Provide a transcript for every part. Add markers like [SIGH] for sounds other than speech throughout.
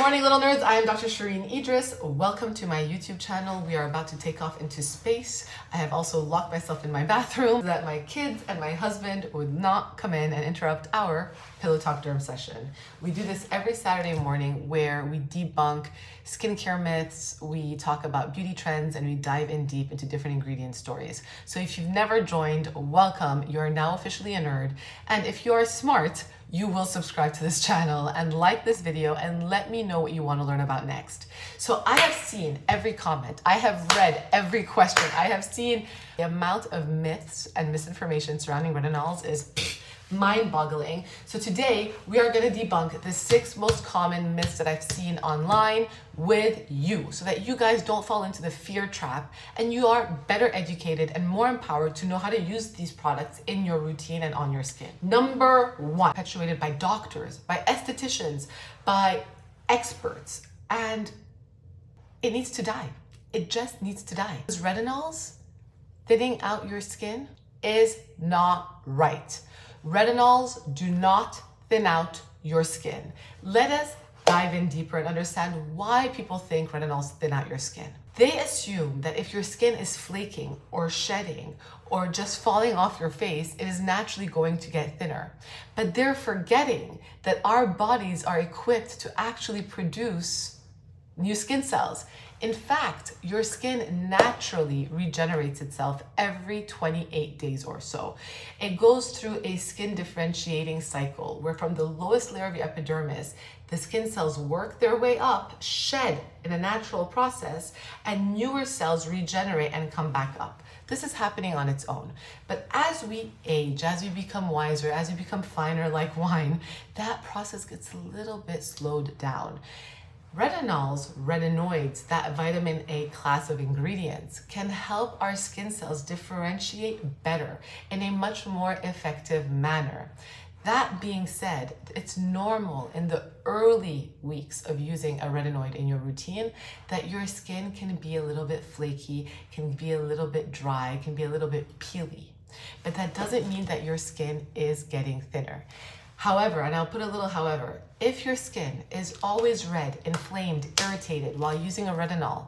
morning, little nerds. I am Dr. Shereene Idriss. Welcome to my YouTube channel. We are about to take off into space. I have also locked myself in my bathroom so that my kids and my husband would not come in and interrupt our Pillow Talk Derm session. We do this every Saturday morning where we debunk skincare myths, we talk about beauty trends, and we dive in deep into different ingredient stories. So if you've never joined, welcome. You are now officially a nerd. And if you're smart, you will subscribe to this [LAUGHS] channel and like this video and let me know what you want to learn about next. So I have seen every comment. I have read every question. I have seen the amount of myths and misinformation surrounding retinols is mind boggling. So today we are going to debunk the six most common myths that I've seen online with you so that you guys don't fall into the fear trap and you are better educated and more empowered to know how to use these products in your routine and on your skin. Number one, perpetuated by doctors, by estheticians, by experts, and it needs to die. It just needs to die. Retinols thinning out your skin is not right. Retinols do not thin out your skin. Let us dive in deeper and understand why people think retinols thin out your skin. They assume that if your skin is flaking or shedding or just falling off your face, it is naturally going to get thinner. But they're forgetting that our bodies are equipped to actually produce new skin cells. In fact, your skin naturally regenerates itself every 28 days or so. It goes through a skin differentiating cycle where from the lowest layer of your epidermis, the skin cells work their way up, shed in a natural process, and newer cells regenerate and come back up. This is happening on its own. But as we age, as we become wiser, as we become finer like [LAUGHS] wine, that process gets a little bit slowed down. Retinols, retinoids, that vitamin A class of ingredients, can help our skin cells differentiate better in a much more effective manner. That being said, it's normal in the early weeks of using a retinoid in your routine that your skin can be a little bit flaky, can be a little bit dry, can be a little bit peely. But that doesn't mean that your skin is getting thinner. However, and I'll put a little however, if your skin is always red, inflamed, irritated while using a retinol,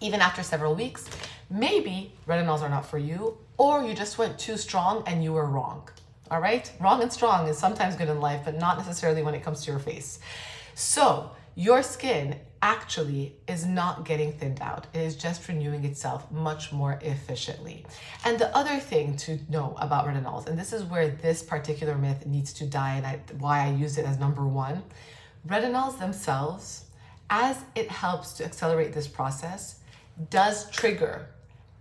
even after several weeks, maybe retinols are not for you, or you just went too strong and you were wrong. All right? Wrong and strong is sometimes good in life, but not necessarily when it comes to your face. So, your skin actually is not getting thinned out. It is just renewing itself much more efficiently. And the other thing to know about retinols, and this is where this particular myth needs to die and I, why I use it as number one, retinols themselves, as it helps to accelerate this process, does trigger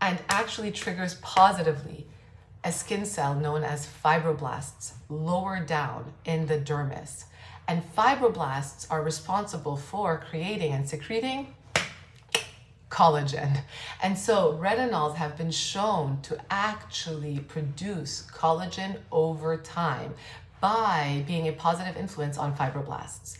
and actually triggers positively a skin cell known as fibroblasts lower down in the dermis. And fibroblasts are responsible for creating and secreting collagen. And so retinols have been shown to actually produce collagen over time by being a positive influence on fibroblasts.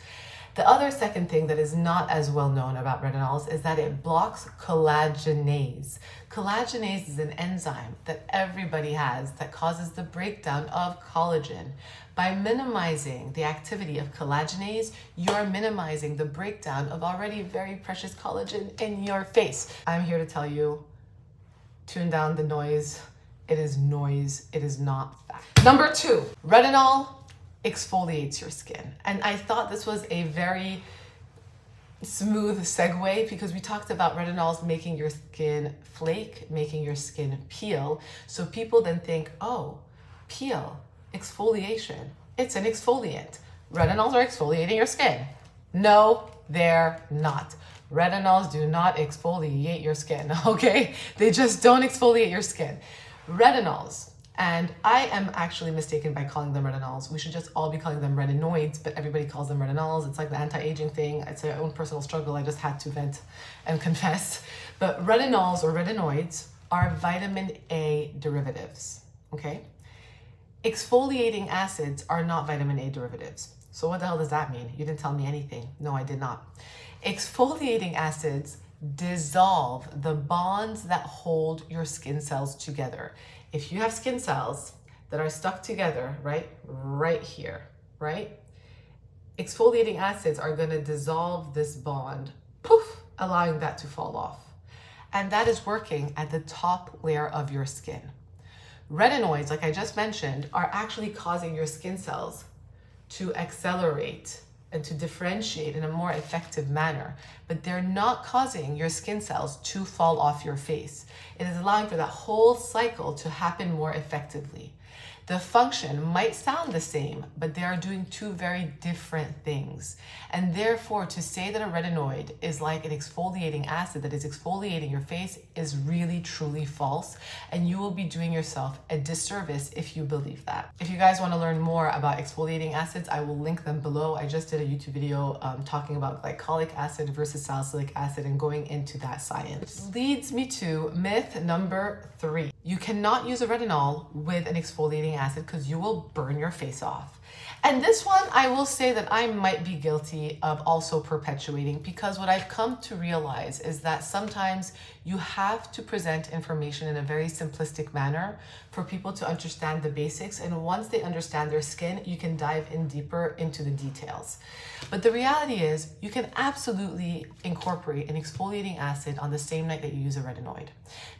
The other second thing that is not as well known about retinols is that it blocks collagenase. Collagenase is an enzyme that everybody has that causes the breakdown of collagen. By minimizing the activity of collagenase, you're minimizing the breakdown of already very precious collagen in your face. I'm here to tell you, tune down the noise. It is noise, it is not fact. Number two, retinol exfoliates your skin. And I thought this was a very smooth segue because we talked about retinols making your skin flake, making your skin peel. So people then think, oh, peel, exfoliation, it's an exfoliant. Retinols are exfoliating your skin. No, they're not. Retinols do not exfoliate your skin, [LAUGHS] okay? They just don't exfoliate your skin. Retinols and I am actually mistaken by calling them retinols. We should just all be calling them retinoids, but everybody calls them retinols. It's like the anti-aging thing. It's my own personal struggle. I just had to vent and [LAUGHS] confess. But retinols or retinoids are vitamin A derivatives, okay? Exfoliating acids are not vitamin A derivatives. So what the hell does that mean? You didn't tell me anything. No, I did not. Exfoliating acids dissolve the bonds that hold your skin cells together if you have skin cells that are stuck together, right, right here, right, exfoliating acids are going to dissolve this bond, poof, allowing that to fall off. And that is working at the top layer of your skin. Retinoids, like I just mentioned, are actually causing your skin cells to accelerate and to differentiate in a more effective manner, but they're not causing your skin cells to fall off your face. It is allowing for that whole cycle to happen more effectively. The function might sound the same, but they are doing two very different things. And therefore, to say that a retinoid is like an exfoliating acid that is exfoliating your face is really truly false. And you will be doing yourself a disservice if you believe that. If you guys want to learn more about exfoliating acids, I will link them below. I just did a YouTube video um, talking about glycolic acid versus salicylic acid and going into that science. Leads me to myth number three. You cannot use a retinol with an exfoliating acid because you will burn your face off. And this one, I will say that I might be guilty of also perpetuating because what I've come to realize is that sometimes you have to present information in a very simplistic manner for people to understand the basics. And once they understand their skin, you can dive in deeper into the details. But the reality is, you can absolutely incorporate an exfoliating acid on the same night that you use a retinoid.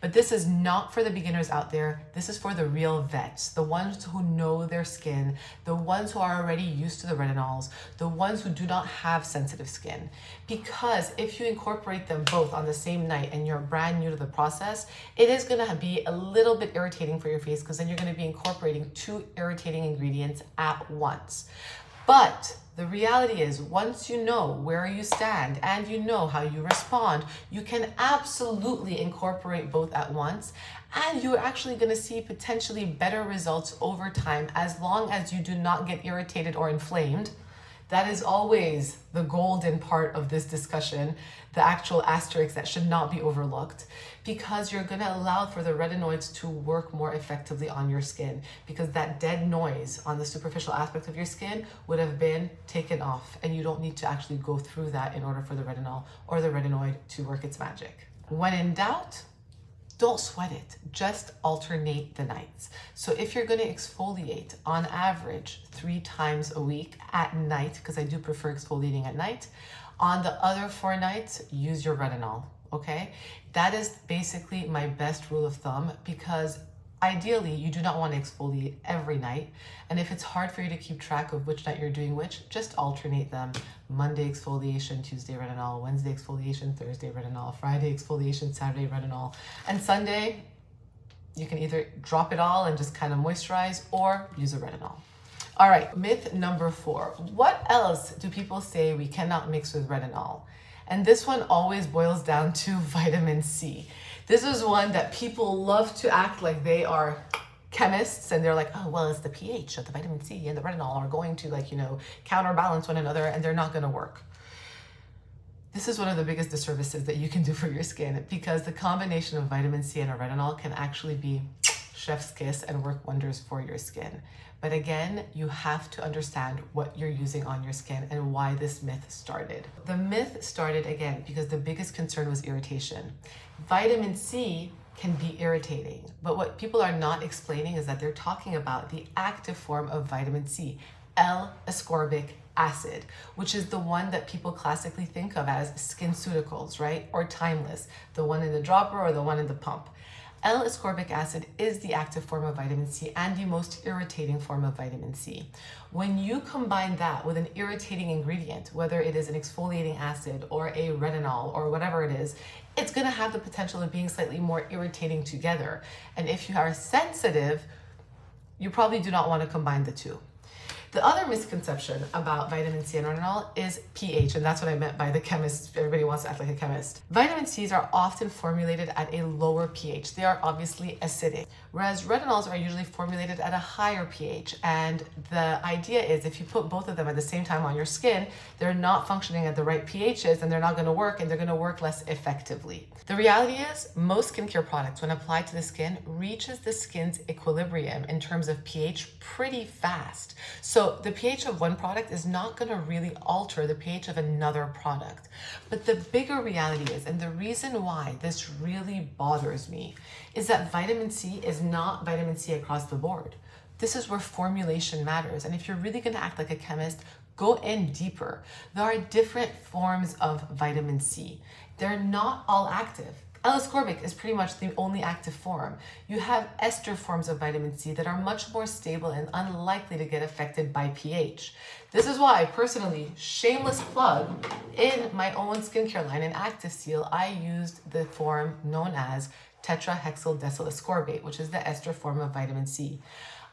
But this is not for the beginners out there. This is for the real vets, the ones who know their skin, the ones who are already used to the retinols, the ones who do not have sensitive skin. Because if you incorporate them both on the same night and brand new to the process, it is gonna be a little bit irritating for your face because then you're gonna be incorporating two irritating ingredients at once. But the reality is, once you know where you stand and you know how you respond, you can absolutely incorporate both at once. And you're actually going to see potentially better results over time as long as you do not get irritated or inflamed that is always the golden part of this discussion, the actual asterisk that should not be overlooked, because you're going to allow for the retinoids to work more effectively on your skin, because that dead noise on the superficial aspect of your skin would have been taken off, and you don't need to actually go through that in order for the retinol or the retinoid to work its magic. When in doubt, don't sweat it. Just alternate the nights. So if you're going to exfoliate on average three times a week at night, because I do prefer exfoliating at night, on the other four nights, use your retinol. Okay. That is basically my best rule of thumb because Ideally, you do not want to exfoliate every night. And if it's hard for you to keep track of which night you're doing which, just alternate them. Monday exfoliation, Tuesday retinol, Wednesday exfoliation, Thursday retinol, Friday exfoliation, Saturday retinol. And Sunday, you can either drop it all and just kind of moisturize or use a retinol. All right, myth number four. What else do people say we cannot mix with retinol? And this one always boils down to [LAUGHS] vitamin C. This is one that people love to act like they are chemists and they're like, oh, well, it's the pH of the vitamin C and the retinol are going to like, you know, counterbalance one another and they're not going to work. This is one of the biggest disservices that you can do for your skin because the combination of vitamin C and a retinol can actually be chef's kiss and work wonders for your skin. But again, you have to understand what you're using on your skin and why this myth started. The myth started again because the biggest concern was irritation. Vitamin C can be irritating, but what people are not explaining is that they're talking about the active form of vitamin C, L-ascorbic acid, which is the one that people classically think of as SkinCeuticals, right? Or Timeless, the one in the dropper or the one in the pump. L-ascorbic acid is the active form of vitamin C and the most irritating form of vitamin C. When you combine that with an irritating ingredient, whether it is an exfoliating acid or a retinol or whatever it is, it's gonna have the potential of being slightly more irritating together. And if you are sensitive, you probably do not wanna combine the two. The other misconception about vitamin C and retinol is pH, and that's what I meant by the chemist. Everybody wants to act like a chemist. Vitamin C's are often formulated at a lower pH. They are obviously acidic, whereas retinols are usually formulated at a higher pH. And the idea is if you put both of them at the same time on your skin, they're not functioning at the right pHs and they're not gonna work and they're gonna work less effectively. The reality is most skincare products, when applied to the skin, reaches the skin's equilibrium in terms of pH pretty fast. So so the pH of one product is not going to really alter the pH of another product. But the bigger reality is, and the reason why this really bothers me, is that vitamin C is not vitamin C across the board. This is where formulation matters. And if you're really going to act like a chemist, go in deeper. There are different forms of vitamin C. They're not all active. L-ascorbic is pretty much the only active form. You have ester forms of vitamin C that are much more stable and unlikely to get affected by pH. This is why, personally, shameless plug, in my own skincare line in Active Seal, I used the form known as tetrahexyl ascorbate, which is the ester form of vitamin C.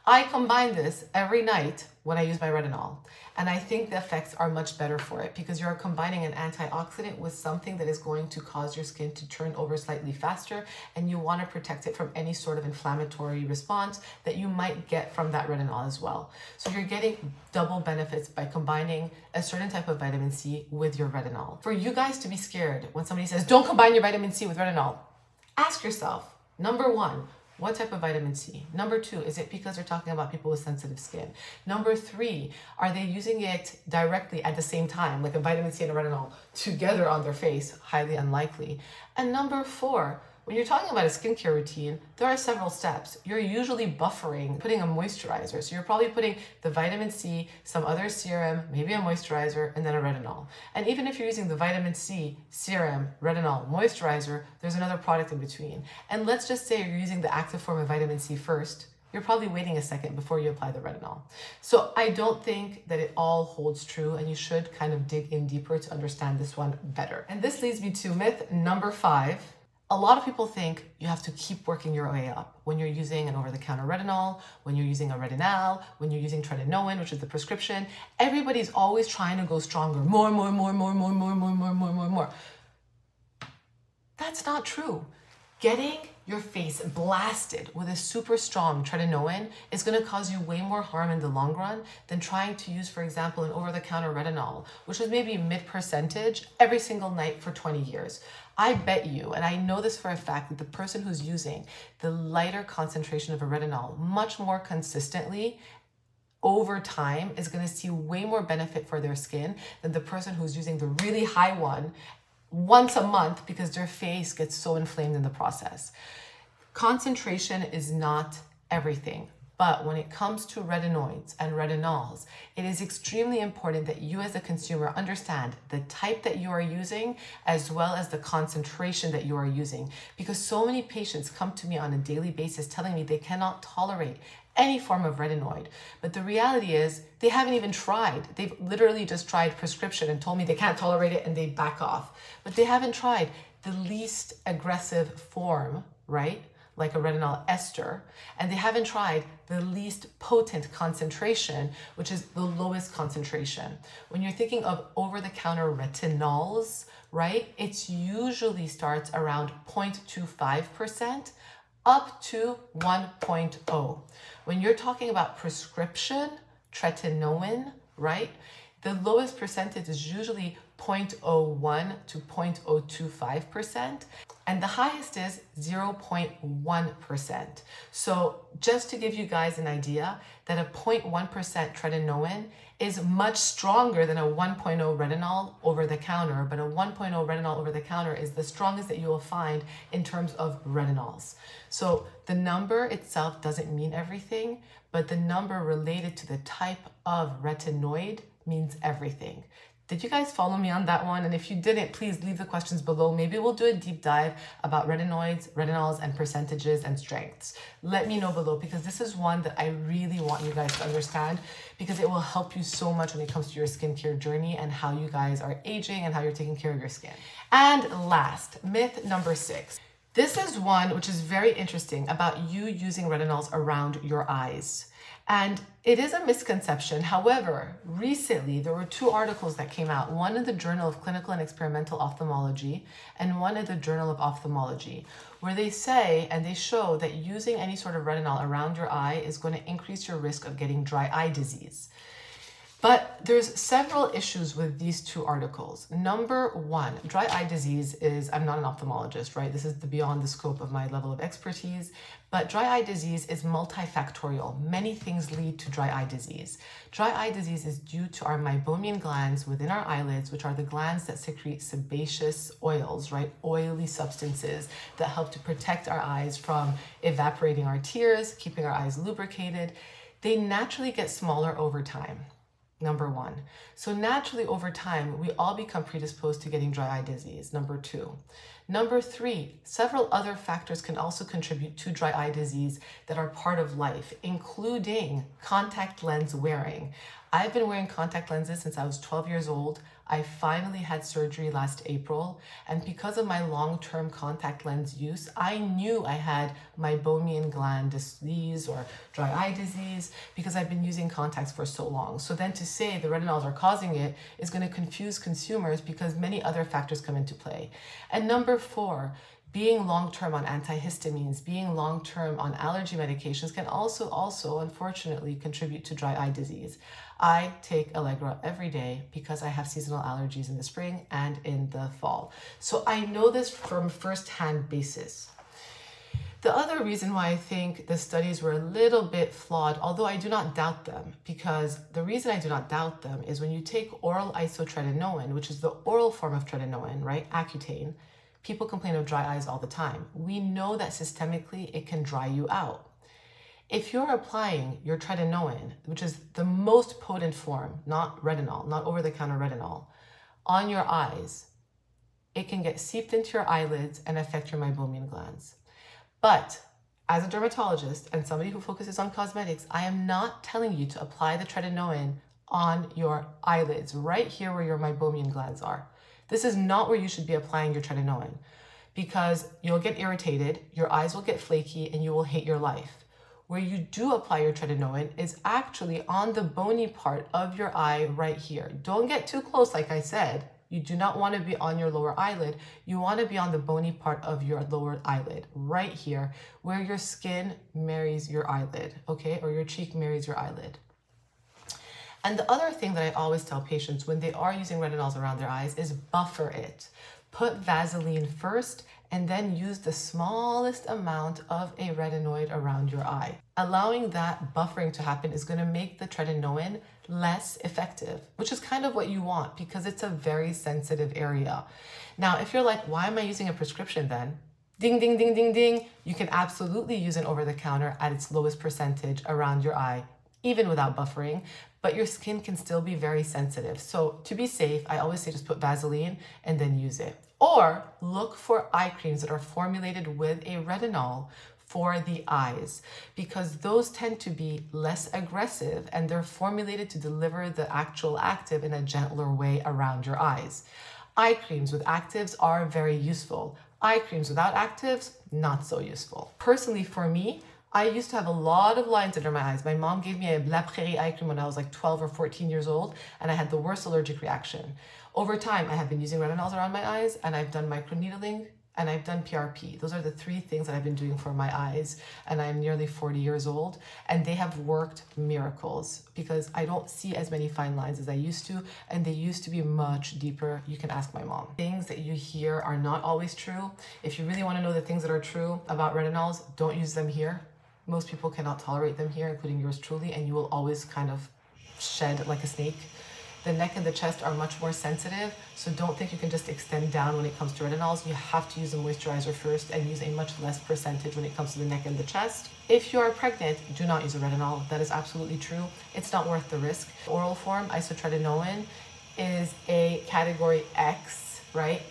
I combine this every night when I use my retinol. And I think the effects are much better for it because you're combining an antioxidant with something that is going to cause your skin to turn over slightly faster. And you want to protect it from any sort of inflammatory response that you might get from that retinol as well. So you're getting double benefits by combining a certain type of vitamin C with your retinol. For you guys to be scared when somebody says, don't combine your vitamin C with retinol, ask yourself, number one, what type of vitamin C? Number two, is it because they're talking about people with sensitive skin? Number three, are they using it directly at the same time, like a vitamin C and a retinol together on their face? Highly unlikely. And number four, when you're talking about a skincare routine, there are several steps. You're usually buffering, putting a moisturizer. So you're probably putting the vitamin C, some other serum, maybe a moisturizer, and then a retinol. And even if you're using the vitamin C, serum, retinol, moisturizer, there's another product in between. And let's just say you're using the active form of vitamin C first, you're probably waiting a second before you apply the retinol. So I don't think that it all holds true and you should kind of dig in deeper to understand this one better. And this leads me to myth number five, a lot of people think you have to keep working your way up when you're using an over-the-counter retinol, when you're using a retinal, when you're using tretinoin, which is the prescription. Everybody's always trying to go stronger, more, more, more, more, more, more, more, more, more, more, more. That's not true. Getting your face blasted with a super strong tretinoin is going to cause you way more harm in the long run than trying to use, for example, an over-the-counter retinol, which is maybe mid-percentage every single night for 20 years. I bet you, and I know this for a fact, that the person who's using the lighter concentration of a retinol much more consistently over time is going to see way more benefit for their skin than the person who's using the really high one once a month because their face gets so inflamed in the process. Concentration is not everything. But when it comes to retinoids and retinols, it is extremely important that you as a consumer understand the type that you are using as well as the concentration that you are using. Because so many patients come to me on a daily basis telling me they cannot tolerate any form of retinoid. But the reality is they haven't even tried. They've literally just tried prescription and told me they can't tolerate it and they back off. But they haven't tried the least aggressive form, right? Like a retinol ester, and they haven't tried the least potent concentration, which is the lowest concentration. When you're thinking of over-the-counter retinols, right, it usually starts around 0.25% up to 1.0. When you're talking about prescription tretinoin, right, the lowest percentage is usually 0.01 to 0.025%, and the highest is 0.1%. So just to give you guys an idea that a 0.1% tretinoin is much stronger than a 1.0 retinol over the counter, but a 1.0 retinol over the counter is the strongest that you will find in terms of retinols. So the number itself doesn't mean everything, but the number related to the type of retinoid means everything. Did you guys follow me on that one? And if you didn't, please leave the questions below. Maybe we'll do a deep dive about retinoids, retinols, and percentages and strengths. Let me know below because this is one that I really want you guys to understand because it will help you so much when it comes to your skincare journey and how you guys are aging and how you're taking care of your skin. And last, myth number six. This is one which is very interesting about you using retinols around your eyes. And it is a misconception. However, recently there were two articles that came out one in the Journal of Clinical and Experimental Ophthalmology and one in the Journal of Ophthalmology, where they say and they show that using any sort of retinol around your eye is going to increase your risk of getting dry eye disease. But there's several issues with these two articles. Number one, dry eye disease is, I'm not an ophthalmologist, right? This is the beyond the scope of my level of expertise, but dry eye disease is multifactorial. Many things lead to dry eye disease. Dry eye disease is due to our meibomian glands within our eyelids, which are the glands that secrete sebaceous oils, right? Oily substances that help to protect our eyes from evaporating our tears, keeping our eyes lubricated. They naturally get smaller over time number one. So naturally over time, we all become predisposed to getting dry eye disease, number two. Number three, several other factors can also contribute to dry eye disease that are part of life, including contact lens wearing. I've been wearing contact lenses since I was 12 years old. I finally had surgery last April, and because of my long-term contact lens use, I knew I had meibomian gland disease or dry eye disease because I've been using contacts for so long. So then to say the retinols are causing it is going to confuse consumers because many other factors come into play. And number four, being long-term on antihistamines, being long-term on allergy medications can also, also unfortunately contribute to dry eye disease. I take Allegra every day because I have seasonal allergies in the spring and in the fall. So I know this from first-hand basis. The other reason why I think the studies were a little bit flawed, although I do not doubt them, because the reason I do not doubt them is when you take oral isotretinoin, which is the oral form of tretinoin, right, Accutane, People complain of dry eyes all the time. We know that systemically it can dry you out. If you're applying your tretinoin, which is the most potent form, not retinol, not over-the-counter retinol, on your eyes, it can get seeped into your eyelids and affect your meibomian glands. But as a dermatologist and somebody who focuses on cosmetics, I am not telling you to apply the tretinoin on your eyelids, right here where your meibomian glands are. This is not where you should be applying your tretinoin because you'll get irritated, your eyes will get flaky, and you will hate your life. Where you do apply your tretinoin is actually on the bony part of your eye right here. Don't get too close, like I said. You do not want to be on your lower eyelid. You want to be on the bony part of your lower eyelid, right here, where your skin marries your eyelid, okay? Or your cheek marries your eyelid. And the other thing that I always tell patients when they are using retinols around their eyes is buffer it. Put Vaseline first and then use the smallest amount of a retinoid around your eye. Allowing that buffering to happen is going to make the tretinoin less effective, which is kind of what you want because it's a very sensitive area. Now, if you're like, why am I using a prescription then? Ding, ding, ding, ding, ding. You can absolutely use an over the counter at its lowest percentage around your eye, even without buffering but your skin can still be very sensitive. So to be safe, I always say just put Vaseline and then use it. Or look for eye creams that are formulated with a retinol for the eyes because those tend to be less aggressive and they're formulated to deliver the actual active in a gentler way around your eyes. Eye creams with actives are very useful. Eye creams without actives, not so useful. Personally, for me, I used to have a lot of lines under my eyes. My mom gave me a La Prairie eye cream when I was like 12 or 14 years old, and I had the worst allergic reaction. Over time, I have been using retinols around my eyes, and I've done microneedling, and I've done PRP. Those are the three things that I've been doing for my eyes, and I'm nearly 40 years old, and they have worked miracles because I don't see as many fine lines as I used to, and they used to be much deeper. You can ask my mom. Things that you hear are not always true. If you really want to know the things that are true about retinols, don't use them here most people cannot tolerate them here, including yours truly, and you will always kind of shed like a snake. The neck and the chest are much more sensitive, so don't think you can just extend down when it comes to retinols. You have to use a moisturizer first and use a much less percentage when it comes to the neck and the chest. If you are pregnant, do not use a retinol. That is absolutely true. It's not worth the risk. Oral form, isotretinoin, is a category X, right?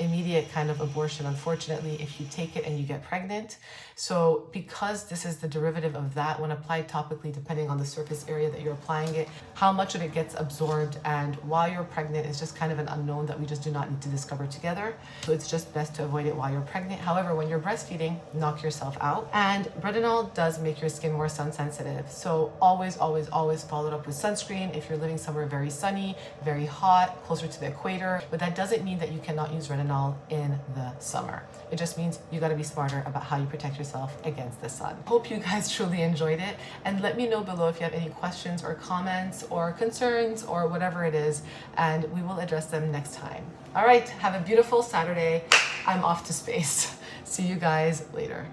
Immediate kind of abortion, unfortunately, if you take it and you get pregnant. So because this is the derivative of that, when applied topically, depending on the surface area that you're applying it, how much of it gets absorbed and while you're pregnant is just kind of an unknown that we just do not need to discover together. So it's just best to avoid it while you're pregnant. However, when you're breastfeeding, knock yourself out. And retinol does make your skin more sun sensitive. So always, always, always follow it up with sunscreen if you're living somewhere very sunny, very hot, closer to the equator. But that doesn't mean that you cannot use retinol in the summer. It just means you gotta be smarter about how you protect yourself against the sun. Hope you guys [LAUGHS] truly enjoyed it and let me know below if you have any questions or comments or concerns or whatever it is and we will address them next time. All right, have a beautiful Saturday. I'm off to space. [LAUGHS] See you guys later.